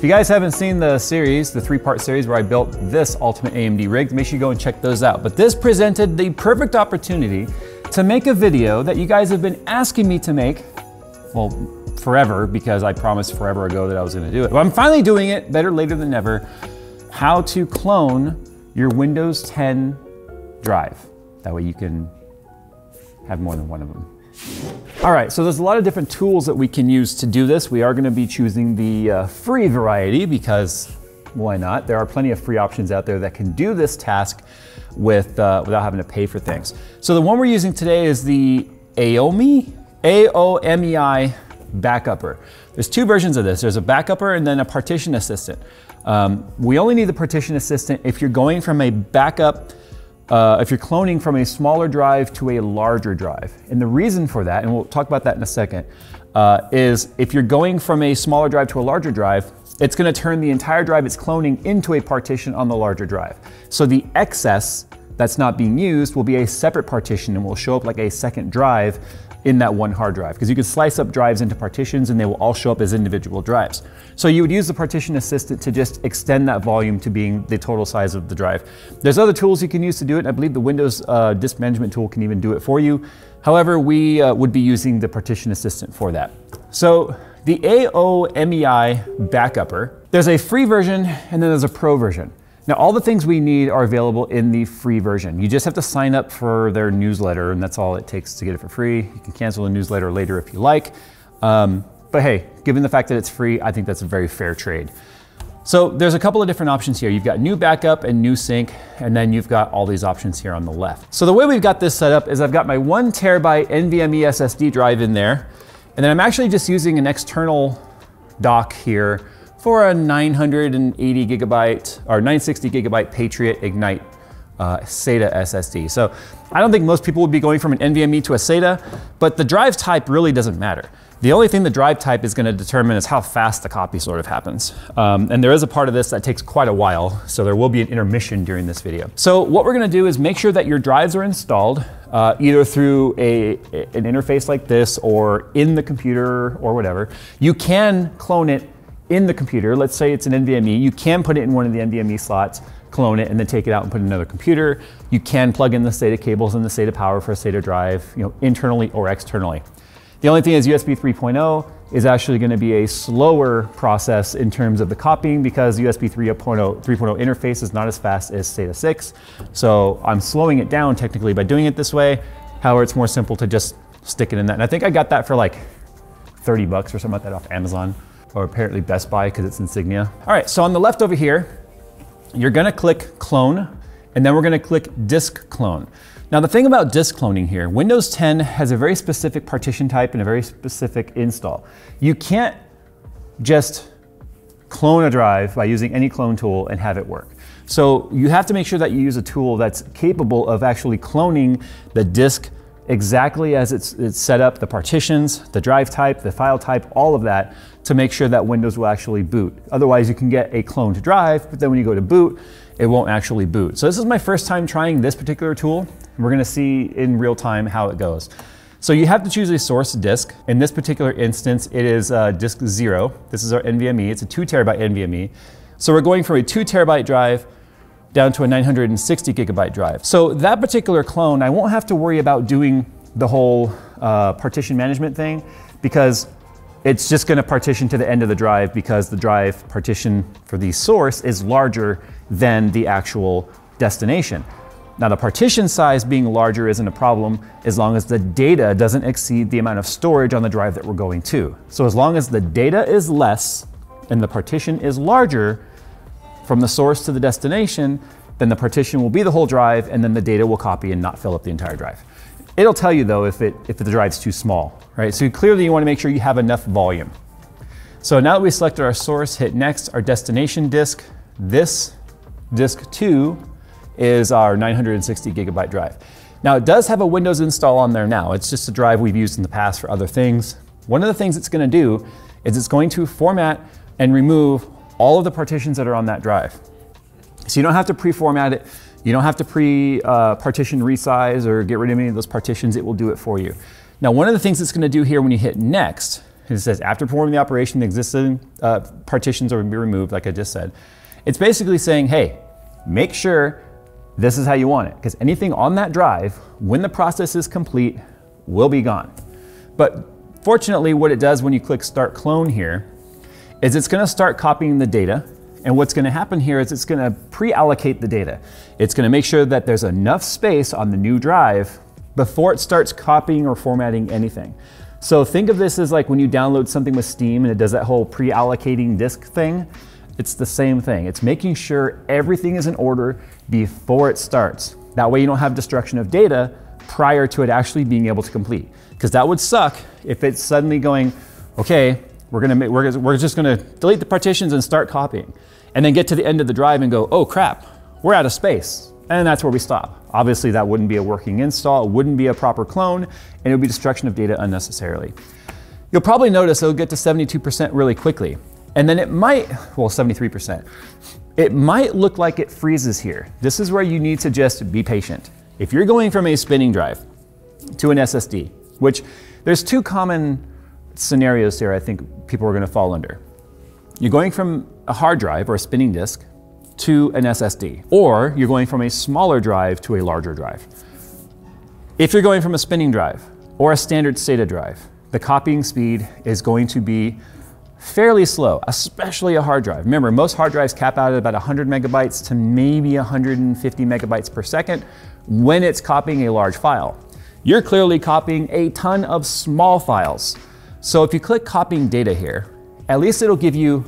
If you guys haven't seen the series, the three-part series where I built this Ultimate AMD rig, make sure you go and check those out. But this presented the perfect opportunity to make a video that you guys have been asking me to make, well, forever, because I promised forever ago that I was gonna do it. But I'm finally doing it, better later than never, how to clone your Windows 10 drive. That way you can have more than one of them. All right, so there's a lot of different tools that we can use to do this. We are gonna be choosing the uh, free variety because why not? There are plenty of free options out there that can do this task with, uh, without having to pay for things. So the one we're using today is the AOMEI, A-O-M-E-I backupper. There's two versions of this. There's a backupper and then a partition assistant. Um, we only need the partition assistant if you're going from a backup uh, if you're cloning from a smaller drive to a larger drive. And the reason for that, and we'll talk about that in a second, uh, is if you're going from a smaller drive to a larger drive, it's gonna turn the entire drive it's cloning into a partition on the larger drive. So the excess that's not being used will be a separate partition and will show up like a second drive in that one hard drive because you can slice up drives into partitions and they will all show up as individual drives. So you would use the partition assistant to just extend that volume to being the total size of the drive. There's other tools you can use to do it. I believe the Windows uh, disk management tool can even do it for you. However, we uh, would be using the partition assistant for that. So the AOMEI backupper, there's a free version and then there's a pro version. Now, all the things we need are available in the free version. You just have to sign up for their newsletter, and that's all it takes to get it for free. You can cancel the newsletter later if you like. Um, but hey, given the fact that it's free, I think that's a very fair trade. So there's a couple of different options here. You've got new backup and new sync, and then you've got all these options here on the left. So the way we've got this set up is I've got my one terabyte NVMe SSD drive in there, and then I'm actually just using an external dock here for a 980 gigabyte or 960 gigabyte Patriot Ignite uh, SATA SSD. So I don't think most people would be going from an NVMe to a SATA, but the drive type really doesn't matter. The only thing the drive type is going to determine is how fast the copy sort of happens. Um, and there is a part of this that takes quite a while, so there will be an intermission during this video. So what we're going to do is make sure that your drives are installed uh, either through a, an interface like this or in the computer or whatever. You can clone it in the computer, let's say it's an NVMe, you can put it in one of the NVMe slots, clone it, and then take it out and put it in another computer. You can plug in the SATA cables and the SATA power for a SATA drive, you know, internally or externally. The only thing is USB 3.0 is actually going to be a slower process in terms of the copying because USB 3.0, 3.0 interface is not as fast as SATA 6. So I'm slowing it down technically by doing it this way. However, it's more simple to just stick it in that. And I think I got that for like 30 bucks or something like that off Amazon or apparently Best Buy because it's insignia. All right, so on the left over here, you're gonna click clone, and then we're gonna click disk clone. Now the thing about disk cloning here, Windows 10 has a very specific partition type and a very specific install. You can't just clone a drive by using any clone tool and have it work. So you have to make sure that you use a tool that's capable of actually cloning the disk exactly as it's, it's set up, the partitions, the drive type, the file type, all of that to make sure that Windows will actually boot. Otherwise you can get a cloned drive, but then when you go to boot, it won't actually boot. So this is my first time trying this particular tool. And we're gonna see in real time how it goes. So you have to choose a source disk. In this particular instance, it is uh, disk zero. This is our NVMe, it's a two terabyte NVMe. So we're going from a two terabyte drive down to a 960 gigabyte drive. So that particular clone, I won't have to worry about doing the whole uh, partition management thing because it's just gonna partition to the end of the drive because the drive partition for the source is larger than the actual destination. Now the partition size being larger isn't a problem as long as the data doesn't exceed the amount of storage on the drive that we're going to. So as long as the data is less and the partition is larger, from the source to the destination, then the partition will be the whole drive and then the data will copy and not fill up the entire drive. It'll tell you though if, it, if the drive's too small, right? So clearly you wanna make sure you have enough volume. So now that we selected our source, hit next, our destination disk, this disk two is our 960 gigabyte drive. Now it does have a Windows install on there now. It's just a drive we've used in the past for other things. One of the things it's gonna do is it's going to format and remove all of the partitions that are on that drive. So you don't have to pre-format it. You don't have to pre-partition uh, resize or get rid of any of those partitions. It will do it for you. Now, one of the things it's gonna do here when you hit next It says after performing the operation, the existing uh, partitions are going to be removed, like I just said. It's basically saying, hey, make sure this is how you want it, because anything on that drive, when the process is complete, will be gone. But fortunately, what it does when you click Start Clone here is it's gonna start copying the data, and what's gonna happen here is it's gonna pre-allocate the data. It's gonna make sure that there's enough space on the new drive before it starts copying or formatting anything. So think of this as like when you download something with Steam and it does that whole pre-allocating disk thing. It's the same thing. It's making sure everything is in order before it starts. That way you don't have destruction of data prior to it actually being able to complete. Because that would suck if it's suddenly going, okay, we're gonna make, we're, we're just gonna delete the partitions and start copying. And then get to the end of the drive and go, oh crap, we're out of space. And that's where we stop. Obviously that wouldn't be a working install, it wouldn't be a proper clone, and it would be destruction of data unnecessarily. You'll probably notice it'll get to 72% really quickly. And then it might, well, 73%. It might look like it freezes here. This is where you need to just be patient. If you're going from a spinning drive to an SSD, which there's two common scenarios here I think people are gonna fall under. You're going from a hard drive or a spinning disk to an SSD, or you're going from a smaller drive to a larger drive. If you're going from a spinning drive or a standard SATA drive, the copying speed is going to be fairly slow, especially a hard drive. Remember, most hard drives cap out at about 100 megabytes to maybe 150 megabytes per second when it's copying a large file. You're clearly copying a ton of small files. So if you click copying data here, at least it'll give you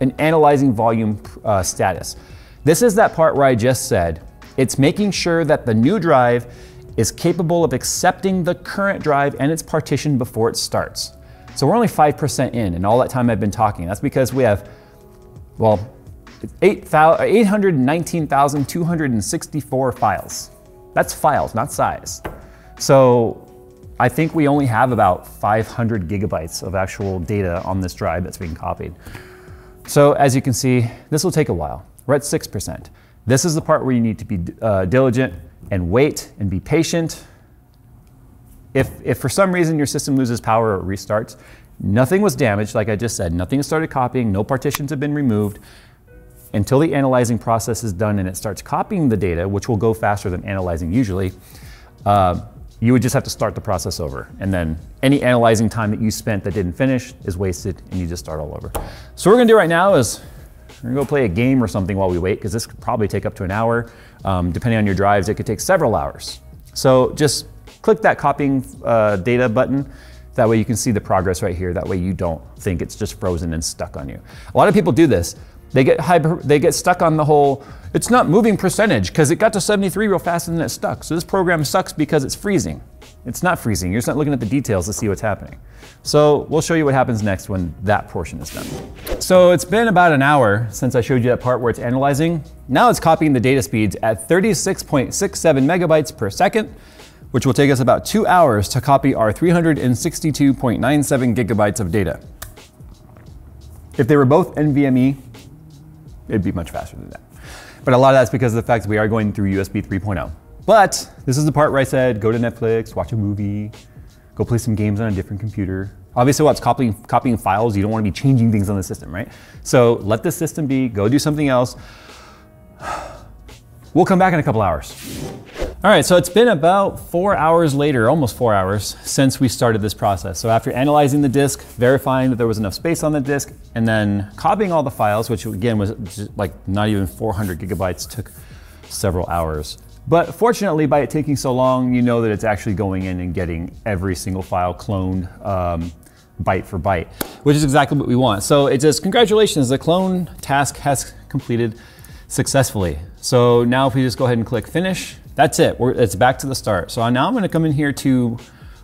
an analyzing volume uh, status. This is that part where I just said, it's making sure that the new drive is capable of accepting the current drive and its partition before it starts. So we're only 5% in, and all that time I've been talking. That's because we have, well, 819,264 files. That's files, not size. So I think we only have about 500 gigabytes of actual data on this drive that's being copied. So as you can see, this will take a while. We're at 6%. This is the part where you need to be uh, diligent and wait and be patient. If, if for some reason your system loses power or restarts, nothing was damaged, like I just said, nothing started copying, no partitions have been removed, until the analyzing process is done and it starts copying the data, which will go faster than analyzing usually, uh, you would just have to start the process over. And then any analyzing time that you spent that didn't finish is wasted and you just start all over. So what we're gonna do right now is we're gonna go play a game or something while we wait because this could probably take up to an hour. Um, depending on your drives, it could take several hours. So just click that copying uh, data button. That way you can see the progress right here. That way you don't think it's just frozen and stuck on you. A lot of people do this. They get hyper, they get stuck on the whole, it's not moving percentage because it got to 73 real fast and then it stuck. So this program sucks because it's freezing. It's not freezing, you're just not looking at the details to see what's happening. So we'll show you what happens next when that portion is done. So it's been about an hour since I showed you that part where it's analyzing. Now it's copying the data speeds at 36.67 megabytes per second, which will take us about two hours to copy our 362.97 gigabytes of data. If they were both NVMe, it'd be much faster than that. But a lot of that's because of the fact that we are going through USB 3.0. But this is the part where I said, go to Netflix, watch a movie, go play some games on a different computer. Obviously, while it's copying, copying files, you don't want to be changing things on the system, right? So let the system be, go do something else. We'll come back in a couple hours. All right, so it's been about four hours later, almost four hours, since we started this process. So after analyzing the disk, verifying that there was enough space on the disk, and then copying all the files, which again was like not even 400 gigabytes, took several hours. But fortunately, by it taking so long, you know that it's actually going in and getting every single file cloned um, byte for byte, which is exactly what we want. So it says, congratulations, the clone task has completed successfully. So now if we just go ahead and click finish, that's it, We're, it's back to the start. So now I'm gonna come in here to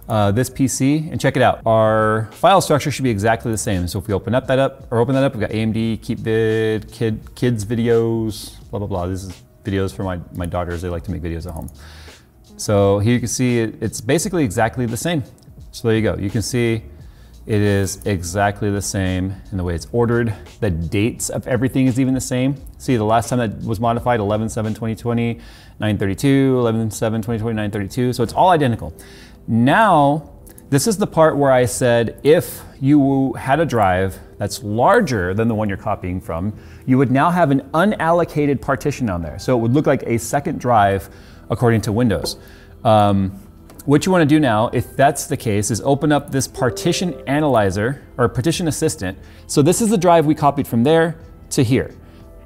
uh, this PC and check it out. Our file structure should be exactly the same. So if we open up that up, or open that up, we've got AMD, Keep KeepVid, kid, kids videos, blah, blah, blah. This is videos for my, my daughters. They like to make videos at home. So here you can see it, it's basically exactly the same. So there you go. You can see it is exactly the same in the way it's ordered. The dates of everything is even the same. See, the last time that was modified, 11-7-2020, 932, 11-7-2020, 932. So it's all identical. Now, This is the part where I said if you had a drive that's larger than the one you're copying from, you would now have an unallocated partition on there. So it would look like a second drive according to Windows. Um, what you want to do now, if that's the case, is open up this partition analyzer or partition assistant. So this is the drive we copied from there to here.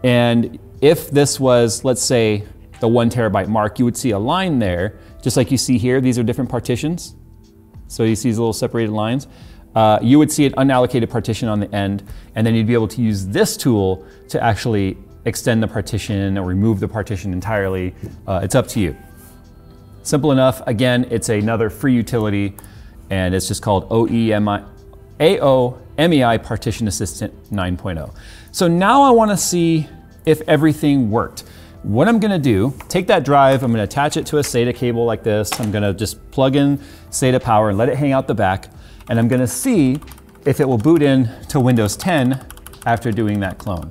And if this was, let's say, the one terabyte mark, you would see a line there, just like you see here. These are different partitions. So you see these little separated lines. Uh, you would see an unallocated partition on the end, and then you'd be able to use this tool to actually extend the partition or remove the partition entirely. Uh, it's up to you. Simple enough. Again, it's another free utility and it's just called OEMI, AOMEI Partition Assistant 9.0. So now I wanna see if everything worked. What I'm gonna do, take that drive, I'm gonna attach it to a SATA cable like this. I'm gonna just plug in SATA power and let it hang out the back. And I'm gonna see if it will boot in to Windows 10 after doing that clone.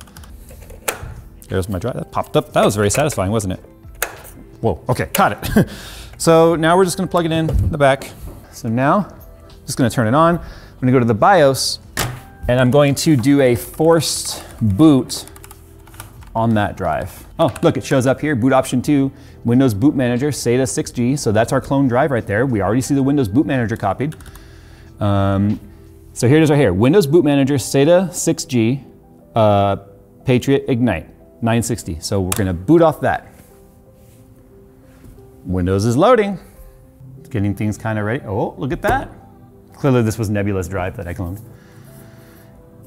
There's my drive, that popped up. That was very satisfying, wasn't it? Whoa, okay, caught it. So now we're just gonna plug it in the back. So now, I'm just gonna turn it on. I'm gonna go to the BIOS and I'm going to do a forced boot on that drive. Oh, look, it shows up here, boot option two, Windows Boot Manager, SATA 6G. So that's our clone drive right there. We already see the Windows Boot Manager copied. Um, so here it is right here, Windows Boot Manager, SATA 6G, uh, Patriot Ignite 960. So we're gonna boot off that. Windows is loading. It's getting things kind of ready. Oh, look at that. Clearly this was Nebula's drive that I cloned.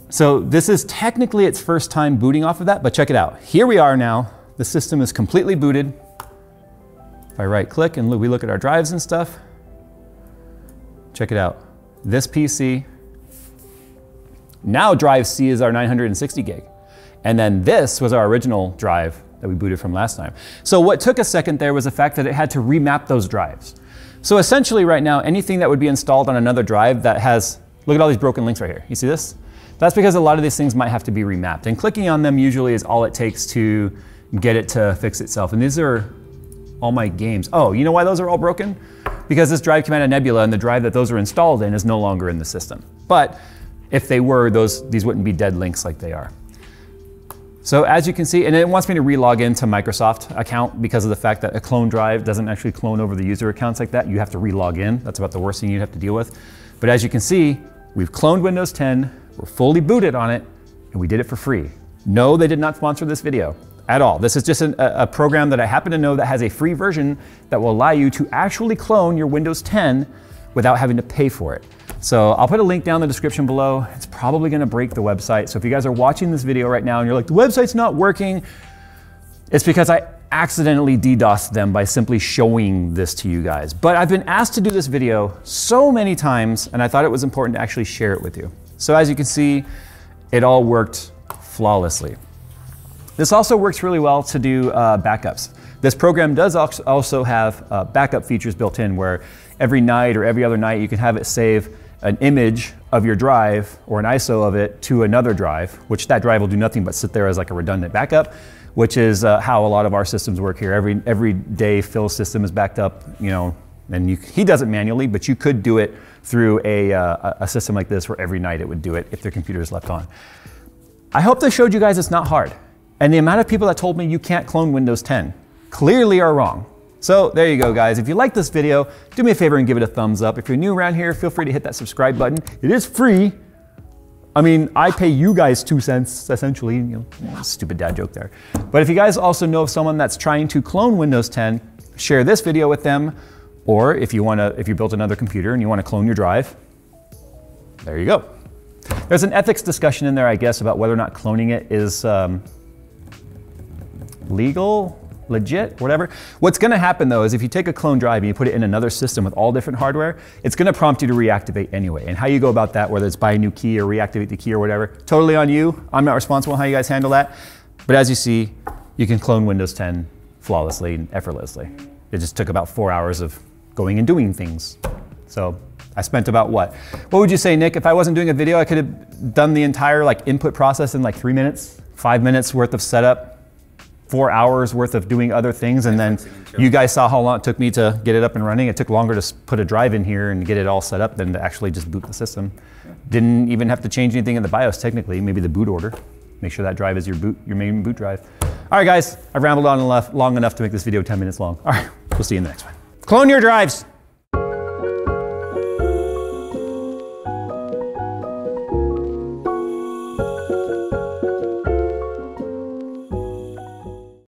So this is technically its first time booting off of that, but check it out. Here we are now. The system is completely booted. If I right click and we look at our drives and stuff, check it out. This PC, now drive C is our 960 gig. And then this was our original drive that we booted from last time. So what took a second there was the fact that it had to remap those drives. So essentially right now, anything that would be installed on another drive that has, look at all these broken links right here. You see this? That's because a lot of these things might have to be remapped. And clicking on them usually is all it takes to get it to fix itself. And these are all my games. Oh, you know why those are all broken? Because this drive came out of Nebula and the drive that those are installed in is no longer in the system. But if they were, those, these wouldn't be dead links like they are. So as you can see, and it wants me to relog into Microsoft account because of the fact that a clone drive doesn't actually clone over the user accounts like that. You have to relog in. That's about the worst thing you'd have to deal with. But as you can see, we've cloned Windows 10, we're fully booted on it, and we did it for free. No, they did not sponsor this video at all. This is just an, a, a program that I happen to know that has a free version that will allow you to actually clone your Windows 10 without having to pay for it. So I'll put a link down in the description below. It's probably gonna break the website. So if you guys are watching this video right now and you're like, the website's not working, it's because I accidentally DDoSed them by simply showing this to you guys. But I've been asked to do this video so many times and I thought it was important to actually share it with you. So as you can see, it all worked flawlessly. This also works really well to do uh, backups. This program does also have uh, backup features built in where every night or every other night you can have it save an image of your drive or an ISO of it to another drive, which that drive will do nothing but sit there as like a redundant backup, which is uh, how a lot of our systems work here. Every, every day Phil's system is backed up, you know, and you, he does it manually, but you could do it through a, uh, a system like this where every night it would do it if their computer is left on. I hope this showed you guys it's not hard. And the amount of people that told me you can't clone Windows 10 clearly are wrong. So there you go, guys. If you like this video, do me a favor and give it a thumbs up. If you're new around here, feel free to hit that subscribe button. It is free. I mean, I pay you guys two cents, essentially. You know, stupid dad joke there. But if you guys also know of someone that's trying to clone Windows 10, share this video with them. Or if you want to, if you built another computer and you want to clone your drive, there you go. There's an ethics discussion in there, I guess, about whether or not cloning it is um, legal legit, whatever. What's gonna happen though is if you take a clone drive and you put it in another system with all different hardware, it's gonna prompt you to reactivate anyway. And how you go about that, whether it's buy a new key or reactivate the key or whatever, totally on you. I'm not responsible how you guys handle that. But as you see, you can clone Windows 10 flawlessly and effortlessly. It just took about four hours of going and doing things. So I spent about what? What would you say, Nick? If I wasn't doing a video, I could have done the entire like input process in like three minutes, five minutes worth of setup, four hours worth of doing other things, and then you guys saw how long it took me to get it up and running. It took longer to put a drive in here and get it all set up than to actually just boot the system. Didn't even have to change anything in the BIOS technically, maybe the boot order. Make sure that drive is your boot, your main boot drive. All right, guys, I've rambled on enough, long enough to make this video 10 minutes long. All right, we'll see you in the next one. Clone your drives.